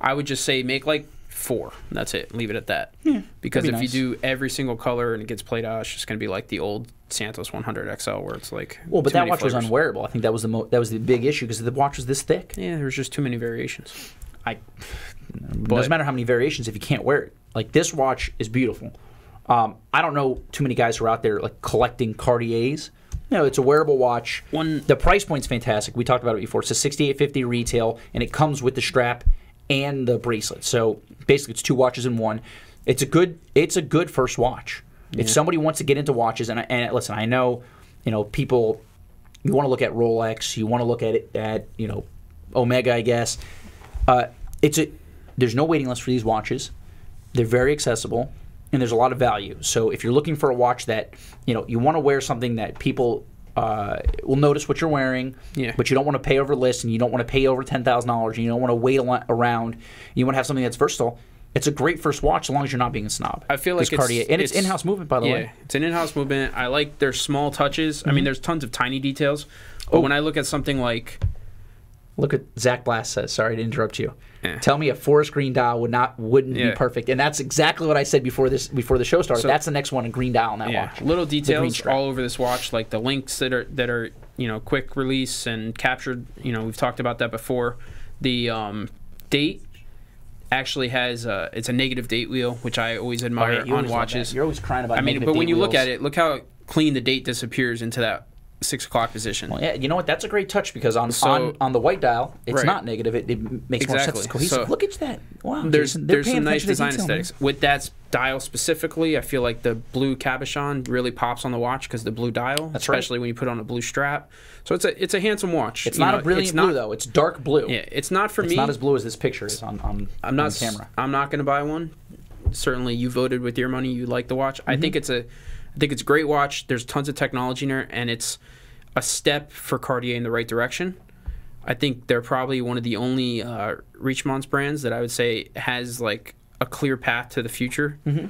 I would just say make like four. That's it. Leave it at that. Yeah, because that'd if nice. you do every single color and it gets played out, it's just going to be like the old Santos 100 XL where it's like Well, but that watch was flavors. unwearable. I think that was the mo- that was the big issue because the watch was this thick. Yeah, there was just too many variations. I doesn't matter how many variations if you can't wear it. Like this watch is beautiful. Um, I don't know too many guys who are out there like collecting Cartiers. You know, it's a wearable watch. One- the price point's fantastic. We talked about it before. It's a sixty-eight fifty retail, and it comes with the strap and the bracelet. So basically, it's two watches in one. It's a good. It's a good first watch. If somebody wants to get into watches, and, I- and listen, I know, you know, people. You want to look at Rolex. You want to look at it at you know, Omega, I guess. Uh, it's a there's no waiting list for these watches. They're very accessible, and there's a lot of value. So if you're looking for a watch that you know you want to wear something that people uh, will notice what you're wearing, Yeah. but you don't want to pay over list, and you don't want to pay over ten thousand dollars, and you don't want to wait around. You want to have something that's versatile. It's a great first watch, as long as you're not being a snob. I feel like it's- Cartier, and it's, it's- in-house movement, by the yeah, way. it's an in-house movement. I like their small touches. I mean, there's tons of tiny details, But Oh. when I look at something like Look at Zach Blast says. Sorry to interrupt you. Yeah. Tell me a forest green dial would not wouldn't be perfect, and that's exactly what I said before this before the show started. So- that's the next one, a green dial on that yeah, watch. little details all over this watch, like the links that are that are you know quick release and captured. You know, we've talked about that before. The um, date actually has a, it's a negative date wheel, which I always Oh, admire yeah, on always watches. You're always crying about. I mean, but when you look at it, look how clean the date disappears into that six o'clock position. Well, yeah, you know what? That's a great touch because on So- on, on the white dial, it's Right. not negative. It, it makes more sense. Exactly. It's cohesive. So- Look at that. Wow. there's Jason, there's some nice design detail, man. aesthetics with that dial specifically. I feel like the blue cabochon really pops on the watch because the blue dial, That's right. especially when you put on a blue strap. So it's a it's a handsome watch. It's You not know, a brilliant not, blue though. It's dark blue. Yeah, it's not for It's me. not as blue as this picture is on on, I'm not on camera. I'm not going to buy one. Certainly, you voted with your money. You like the watch. Mm-hmm. I think it's a, I think it's a great watch. There's tons of technology in there, and it's a step for Cartier in the right direction. I think they're probably one of the only uh, Richemont brands that I would say has like a clear path to the future, Mm-hmm.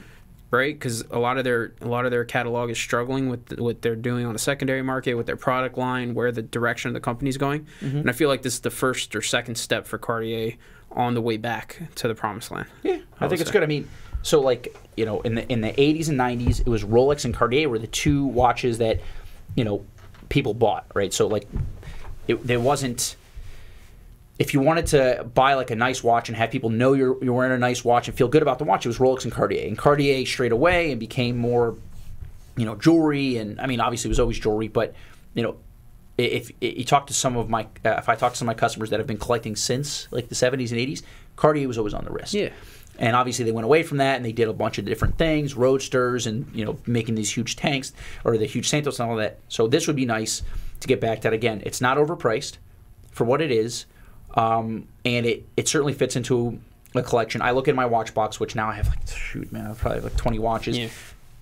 right? Because a lot of their a lot of their catalog is struggling with what they're doing on the secondary market, with their product line, where the direction of the company's going, Mm-hmm. and I feel like this is the first or second step for Cartier on the way back to the promised land. Yeah, I would think it's say. good. I mean, so like you know, in the in the 80s and 90s, it was Rolex and Cartier were the two watches that you know people bought, right? So like, it, there wasn't. If you wanted to buy like a nice watch and have people know you're you're wearing a nice watch and feel good about the watch, it was Rolex and Cartier. And Cartier straight away and became more, you know, jewelry. And I mean, obviously, it was always jewelry, but you know, if, if you talk to some of my, uh, if I talk to some of my customers that have been collecting since like the 70s and 80s, Cartier was always on the wrist. Yeah. And obviously they went away from that and they did a bunch of different things, roadsters and you know making these huge tanks or the huge Santos and all that. So this would be nice to get back to that again. It's not overpriced for what it is, um, and it it certainly fits into a collection. I look at my watch box, which now I have like shoot man, I have probably like 20 watches. Yeah.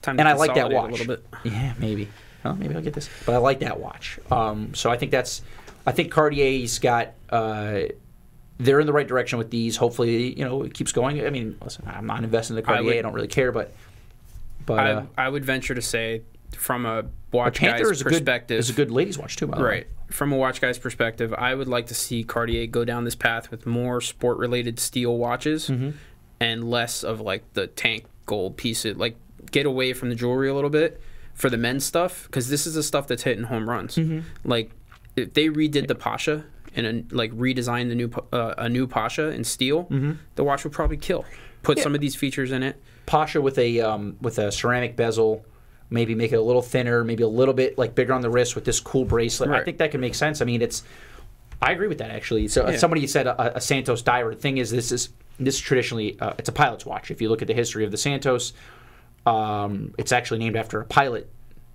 Time to And I like that watch. a little bit. Yeah, maybe. Maybe I'll get this. But I like that watch. Um, so I think that's. I think Cartier's got. Uh, they're in the right direction with these. Hopefully, you know, it keeps going. I mean, listen, I'm not investing in the Cartier. I, would- don't really care, but. But uh, I, I would venture to say, from a watch Panther guy's is a good perspective, is a good ladies watch too. By the way. right? From a watch guy's perspective, I would like to see Cartier go down this path with more sport-related steel watches Mm-hmm. and less of like the tank gold pieces. Like get away from the jewelry a little bit for the men's stuff because this is the stuff that's hitting home runs. Mm-hmm. Like if they redid the Pasha and uh, like redesign the new uh, a new Pasha in steel, Mm-hmm. the watch would probably kill. Put some of these features in it. Pasha with a um, with a ceramic bezel, maybe make it a little thinner, maybe a little bit like bigger on the wrist with this cool bracelet. I think that can make sense. I mean, it's. I agree with that actually. So uh, Yeah. somebody said a, a Santos diver. The thing is, this is this is traditionally uh, it's a pilot's watch. If you look at the history of the Santos, um, it's actually named after a pilot,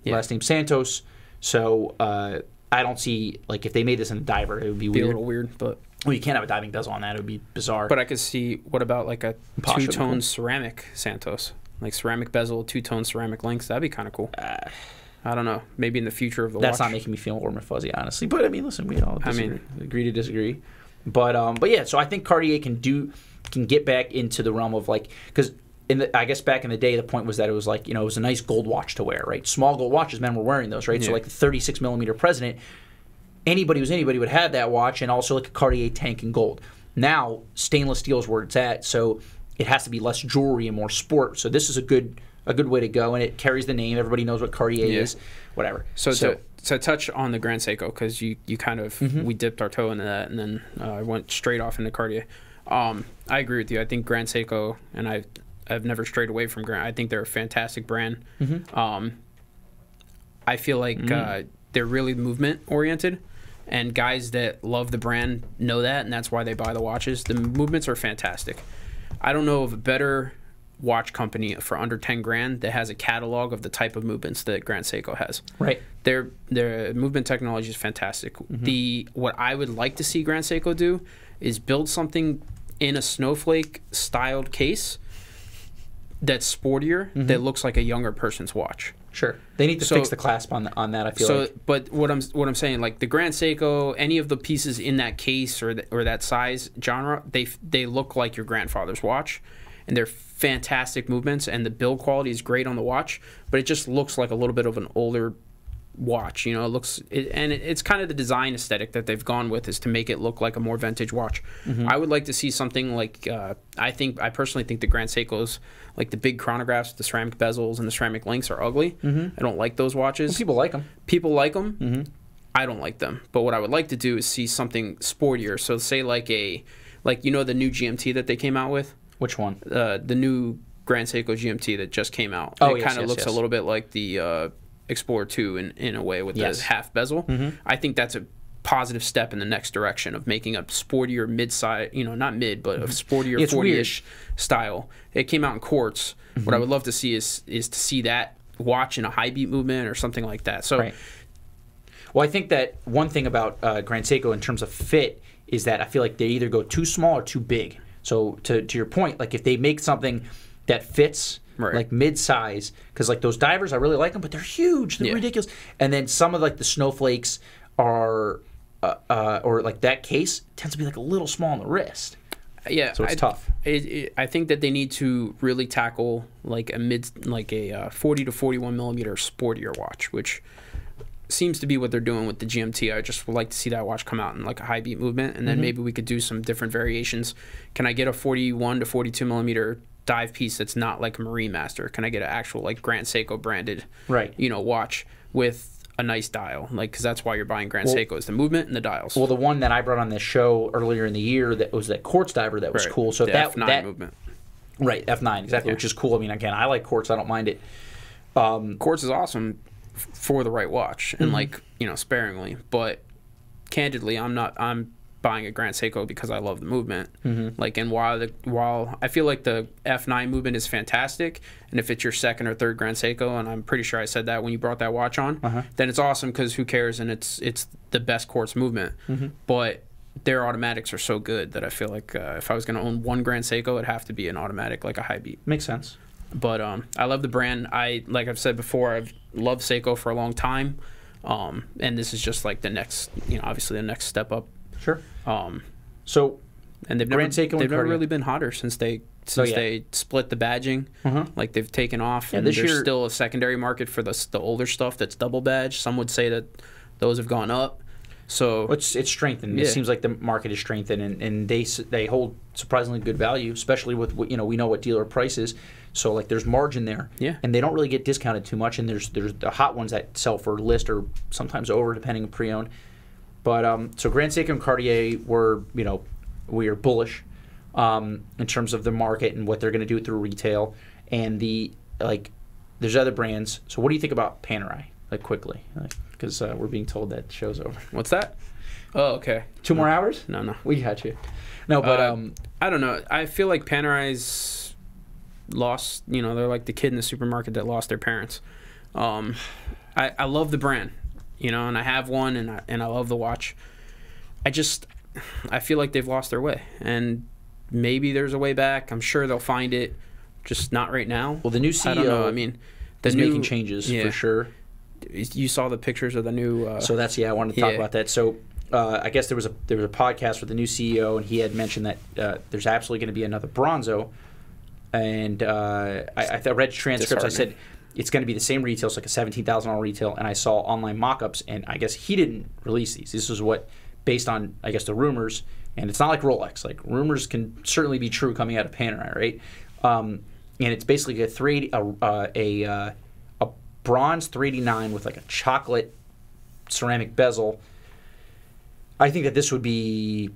Yeah. last name Santos. So uh, I don't see like if they made this in a diver, it would be Be a little weird, but Well, you can't have a diving bezel on that; it would be bizarre. But I could see what about like a be two-tone ceramic Santos, like ceramic bezel, two-tone ceramic links. That'd be kind of cool. I don't know. Maybe in the future of the Uh, That's watch. not making me feel warm and fuzzy, honestly. But I mean, listen, we all I mean- agree to disagree. But um, but yeah, so I think Cartier can do can get back into the realm of like because in the I guess back in the day the point was that it was like you know it was a nice gold watch to wear, right? Small gold watches, men were wearing those, right? So like the 36 millimeter President, anybody was anybody would have that watch, and also like a Cartier tank in gold. Now stainless steel is where it's at, so it has to be less jewelry and more sport. So this is a good a good way to go, and it carries the name. Everybody knows what Cartier Yeah. is, whatever. So, to to touch on the Grand Seiko because you you kind of Mm-hmm. we dipped our toe into that and then uh, went straight off into Cartier. Um, I agree with you. I think Grand Seiko and I I've never strayed away from Grand. I think they're a fantastic brand. Mm-hmm. Um, I feel like uh, they're really movement oriented. And guys that love the brand know that, and that's why they buy the watches. The movements are fantastic. I don't know of a better watch company for under 10 grand that has a catalog of the type of movements that Grand Seiko has right. their their movement technology is fantastic. The what I would like to see Grand Seiko do is build something in a snowflake styled case that's sportier that mm-hmm. looks like a younger person's watch. Sure, they need to So- fix the clasp on on that. I feel So, like but what I'm what I'm saying, like the Grand Seiko, any of the pieces in that case or th- or that size genre, they they look like your grandfather's watch, and they're fantastic movements, and the build quality is great on the watch, but it just looks like a little bit of an older watch. You know, it looks it, and it, it's kind of the design aesthetic that they've gone with is to make it look like a more vintage watch. I would like to see something like uh, I think I personally think the Grand Seikos, like the big chronographs, the ceramic bezels, and the ceramic links are ugly. I don't like those watches. People like them. People like them. I don't like them. But what I would like to do is see something sportier. So say like a like you know the new GMT that they came out with, Which one? uh, the new Grand Seiko GMT that just came out. Oh, it yes, kind of yes, looks yes. a little bit like the uh, Explorer 2 in, in a way with Yes. the half bezel. I think that's a positive step in the next direction of making a sportier mid-size, you know, not mid, but a sportier It's 40-ish style. It came out in quartz. Mm-hmm. What I would love to see is is to see that watch in a high beat movement or something like that. So Right. Well, I think that one thing about uh, Grand Seiko in terms of fit is that I feel like they either go too small or too big. So to to your point, like if they make something that fits. Right. Like mid-size, because like those divers, I really like them, but they're huge. They're Yeah. ridiculous. And then some of like the snowflakes are, uh, uh, or like that case tends to be like a little small on the wrist. yeah, So it's I, tough. It, it, I think that they need to really tackle like a mid, like a uh, 40 to 41 millimeter sportier watch, which seems to be what they're doing with the GMT. I just would like to see that watch come out in like a high beat movement, and then Mm-hmm. maybe we could do some different variations. Can I get a 41 to 42 millimeter dive piece that's not like a Marine Master? Can I get an actual like Grand Seiko branded, Right. You know, watch with a nice dial, like because that's why you're buying Grand Well- Seiko is the movement and the dials. Well, the one that I brought on this show earlier in the year that was that quartz diver that was Right. cool. So the that F9 that movement. right F nine exactly, Yeah. which is cool. I mean, again, I like quartz. I don't mind it. Um, quartz is awesome for the right watch and Mm-hmm. like you know sparingly but candidly i'm not i'm buying a grand seiko because i love the movement Mm-hmm. like and while the while i feel like the f9 movement is fantastic and if it's your second or third grand seiko and i'm pretty sure i said that when you brought that watch on Uh-huh. then it's awesome because who cares and it's it's the best quartz movement Mm-hmm. but their automatics are so good that I feel like uh, if I was going to own one Grand Seiko, it'd have to be an automatic, like a high beat. makes sense. But um, I love the brand. I like I've said before, I've loved Seiko for a long time, um, and this is just like the next, you know, obviously the next step up. Sure. Um, So and they've never they've never really been hotter since they since yeah. they split the badging. Uh-huh. Like they've taken off, Yeah, and this there's year- still a secondary market for the the older stuff that's double badge. Some would say that those have gone up. So it's it's strengthened. It seems like the market is strengthened, and, and they they hold surprisingly good value, especially with what you know we know what dealer price is. So like there's margin there, Yeah. and they don't really get discounted too much. And there's there's the hot ones that sell for list or sometimes over depending on pre-owned. But um, so Grand Seiko and Cartier were you know we are bullish um, in terms of the market and what they're going to do through retail and the like. There's other brands. So what do you think about Panerai? Like quickly, because uh, we're being told that the show's over. what's that? Oh, okay. Two more hours? No, no. We got you. No, but Uh, um, I don't know. I feel like Panerai's lost. You know, they're like the kid in the supermarket that lost their parents. Um, I I love the brand, you know, and I have one, and I and I love the watch. I just I feel like they've lost their way, and maybe there's a way back. I'm sure they'll find it, just not right now. well, the new CEO I don't know. I mean, the is new making changes yeah. for sure. You saw the pictures of the new. Uh, So that's yeah, I wanted to talk Yeah. about that. So uh, I guess there was a there was a podcast with the new CEO, and he had mentioned that uh, there's absolutely going to be another Bronzo, and uh, I, I read transcripts. I said Disheartening. It's going to be the same retail, it's like a seventeen thousand dollar retail, and I saw online mock-ups, and I guess he didn't release these. This is what based on I guess the rumors, and it's not like Rolex. Like rumors can certainly be true coming out of Panerai, right? Um, and it's basically a three a uh, a, uh, a bronze 389 with like a chocolate ceramic bezel. I think that this would be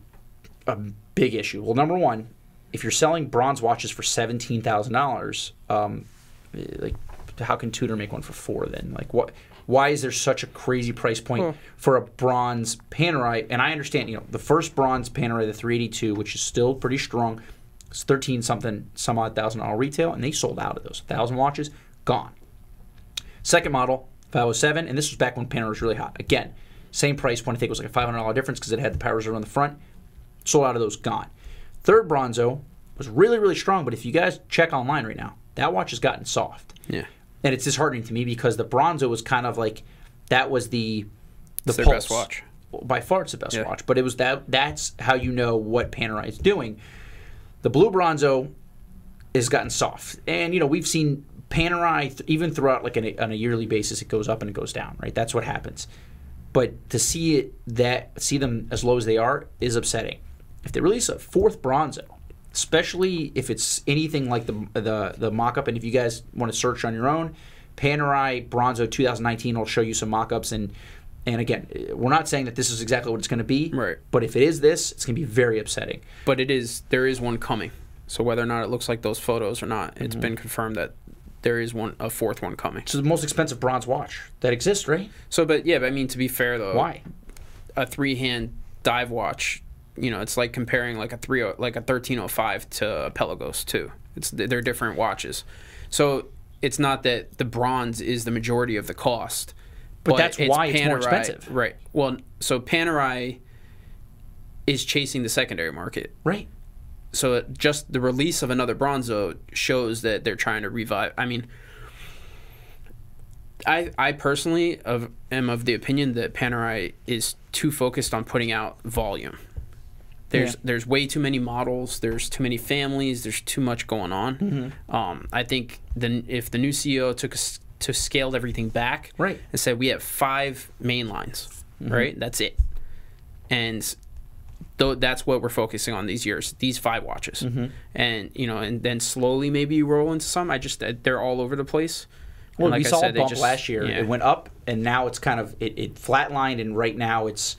a big issue. Well, number one, if you're selling bronze watches for seventeen thousand dollars, um, like how can Tudor make one for four? Then, like what? Why is there such a crazy price point Well- for a bronze Panerai? And I understand, you know, the first bronze Panerai, the 382, which is still pretty strong, it's thirteen something some odd thousand dollar retail, and they sold out of those thousand watches, gone. Second model, 507, and this was back when Panerai was really hot. Again, same price point. I think it was like a $500 difference because it had the power reserve on the front. Sold out of those, gone. Third Bronzo was really, really strong, but if you guys check online right now, that watch has gotten soft. yeah, And it's disheartening to me because the Bronzo was kind of like that was the the it's their pulse. best watch. By far, it's the best Yeah. watch. But it was that that's how you know what Panerai is doing. The Blue Bronzo has gotten soft, and you know we've seen Panerai, even throughout like an, on a yearly basis, it goes up and it goes down, right? That's what happens. But to see it that see them as low as they are is upsetting. If they release a fourth Bronzo, especially if it's anything like the the the mock-up, and if you guys want to search on your own, Panerai Bronzo 2019 will show you some mock-ups and. And again, we're not saying that this is exactly what it's going to be, Right. But if it is this, it's going to be very upsetting. But it is there is one coming. So whether or not it looks like those photos or not, it's Mm-hmm. been confirmed that there is one a fourth one coming. So the most expensive bronze watch that exists, right? So, but yeah, but I mean to be fair though, Why? a three hand dive watch, you know, it's like comparing like a three oh, like a thirteen oh five to a Pelagos too. It's they're different watches, so it's not that the bronze is the majority of the cost. But that's why it's more expensive. right? Well, so Panerai is chasing the secondary market. Right. So just the release of another Bronzo shows that they're trying to revive. I mean, I I personally of, am of the opinion that Panerai is too focused on putting out volume. There's Yeah. there's way too many models. There's too many families. There's too much going on. Mm-hmm. Um, I think then if the new CEO took us to scaled everything back, Right. and said we have five main lines, Mm-hmm. right? That's it, and though that's what we're focusing on these years, these five watches, Mm-hmm. and you know, and then slowly maybe you roll into some. I just they're all over the place. Well, like we I saw said, a bump just- last year. yeah. It went up, and now it's kind of it, it flatlined, and right now it's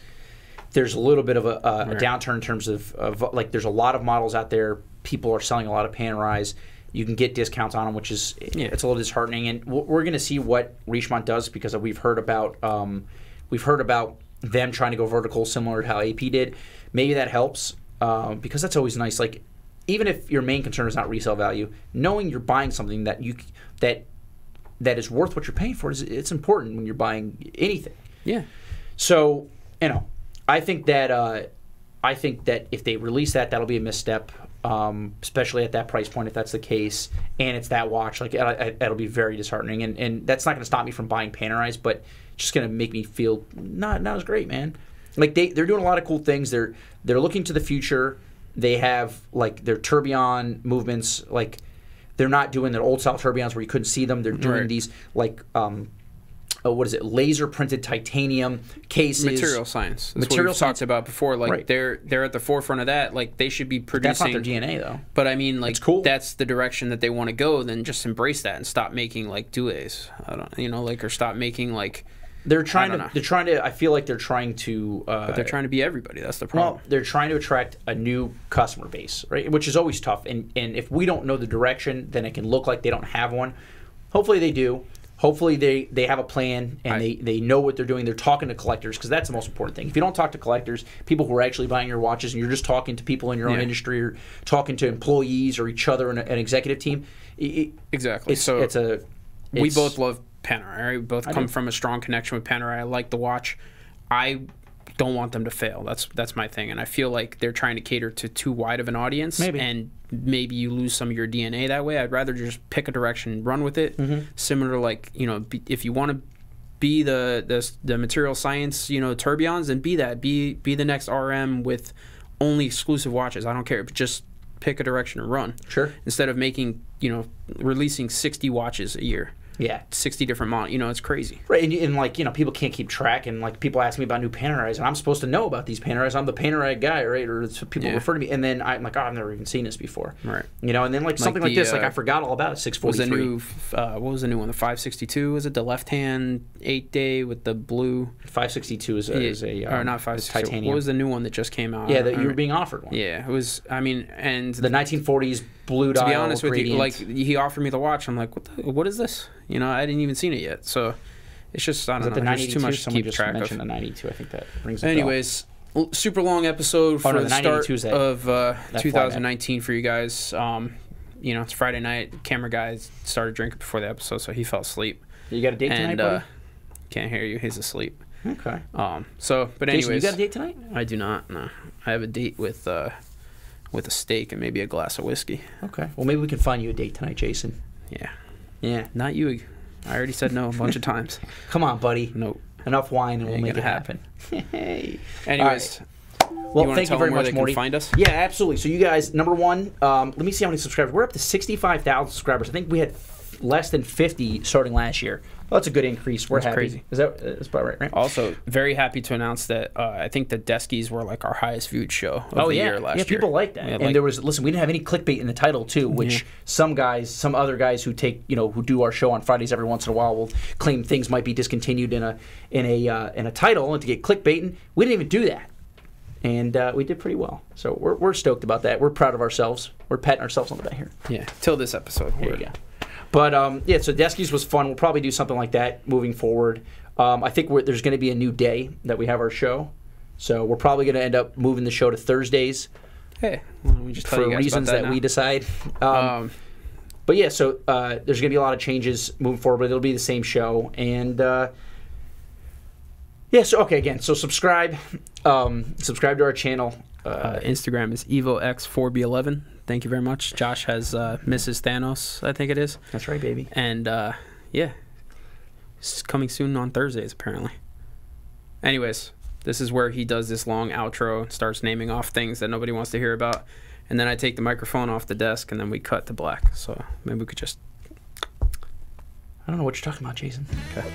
there's a little bit of a, a, a downturn in terms of, of like there's a lot of models out there. People are selling a lot of Panerais. You can get discounts on them, which is Yeah. it's a little disheartening. And we're- we're going to see what Richemont does because we've heard about um, we've heard about them trying to go vertical, similar to how AP did. Maybe that helps um, because that's always nice. Like even if your main concern is not resale value, knowing you're buying something that you that that is worth what you're paying for is it's important when you're buying anything. Yeah, So you know, I think that uh, I think that if they release that, that'll be a misstep, um, especially at that price point if that's the case, and it's that watch. Like I, I, that'll be very disheartening, and, and that's not going to stop me from buying Panerais, but it's just going to make me feel not not as great, man. Like they they're doing a lot of cool things. They're they're looking to the future. They have like their tourbillon movements, like. They're not doing their old style tourbillons where you couldn't see them. They're doing Right. these like um, uh, what is it? Laser printed titanium cases. material science. That's Material what we've science. talked about before. Like Right. they're they're at the forefront of that. Like they should be producing. That's not their DNA though. But I mean, like It's cool. that's the direction that they want to go. Then just embrace that and stop making like duets. I don't, you know, like or stop making like. They're trying to. know. They're trying to. I feel like they're trying to. Uh, But they're trying to be everybody. That's the problem. Well, they're trying to attract a new customer base, right? Which is always tough. And and if we don't know the direction, then it can look like they don't have one. Hopefully they do. Hopefully they, they have a plan and I- they, they know what they're doing. They're talking to collectors because that's the most important thing. If you don't talk to collectors, people who are actually buying your watches, and you're just talking to people in your own Yeah. industry or talking to employees or each other in a- an executive team, it, exactly. it's so it's a we both love Panerai. Right? We both I come do. from a strong connection with Panerai. I like the watch. I don't want them to fail. That's that's my thing, and I feel like they're trying to cater to too wide of an audience. Maybe. and maybe you lose some of your DNA that way. I'd rather just pick a direction, and run with it. Mm-hmm. Similar to like you know, be, if you want to be the, the the material science, you know, tourbillons, and be that. Be be the next RM with only exclusive watches. I don't care, but just pick a direction and run. Sure. Instead of making you know releasing sixty watches a year. Yeah. 60 different models. You know, it's crazy. Right, and, and like you know, people can't keep track, and like people ask me about new Panerais, and I'm supposed to know about these Panerais. I'm the Panerai guy, right? Or it's, people Yeah. refer to me, and then I'm like, oh, I've never even seen this before, Right. You know, and then like something like the, this, like uh, I forgot all about it. Six Was the new, uh, what was the new one? The 562? Was it the left hand eight day with the blue? Five sixty two is a, is a or um, not is 562. titanium. What was the new one that just came out? yeah, that you were being offered one. Yeah, it was, I mean, and The 1940s blue to be honest with you, like he offered me the watch. I'm like, what the, what is this? You know, I didn't even seen it yet. So it's just, I don't know. the There's too 92? much to keep just track mentioned of. the 92. I think that brings. Bell. Anyways, l- super long episode for Oh, no, the, the start that- of uh, that 2019 for you guys. Um, you know, it's Friday night. Camera guy started drinking before the episode, so he fell asleep. you got a date tonight, and uh, can't hear you. He's asleep. okay. Um, so, but Jason, anyways, you got a date tonight? I do not. No, I have a date with uh, with a steak and maybe a glass of whiskey. Okay. Well, maybe we can find you a date tonight, Jason. Yeah, Yeah. not you. I already said no a bunch of times. Come on, buddy. Nope. Enough wine, and we'll make it happen. hey. Anyways, Well, you thank you very much, Morty. Find us. Yeah, absolutely. So you guys, number one, um, let me see how many subscribers. We're up to sixty-five thousand subscribers. I think we had less than 50 starting last year. Well, that's a good increase. We're That's happy. crazy. Is that that's about right? Right. Also, very happy to announce that uh, I think the Deskies were like our highest viewed show of Oh the yeah, year last year. yeah. year. People like that, Yeah, and like- there was listen. We didn't have any clickbait in the title too, which Yeah. some guys, some other guys who take you know who do our show on Fridays every once in a while will claim things might be discontinued in a in a uh, in a title and to get clickbaiting. We didn't even do that, and uh, we did pretty well. So we're we're stoked about that. We're proud of ourselves. We're patting ourselves on the back here. yeah, till this episode. There we're- you go. But um, yeah, so Deskies was fun. We'll probably do something like that moving forward. Um, I think we're, there's going to be a new day that we have our show, so we're probably going to end up moving the show to Thursdays Hey, why we just tell for reasons that, that, we decide. Um, Um, but yeah, so uh, there's going to be a lot of changes moving forward, but it'll be the same show. And uh, yeah, so okay, again, so subscribe, um, subscribe to our channel. Uh, uh, Instagram is evox4b11. Thank you very much. Josh has uh, Mrs. Thanos, I think it is, that's right, baby. and uh, yeah, it's coming soon on Thursdays apparently. Anyways, this is where he does this long outro and starts naming off things that nobody wants to hear about, and then I take the microphone off the desk and then we cut to black. So maybe we could just I don't know what you're talking about, Jason. okay.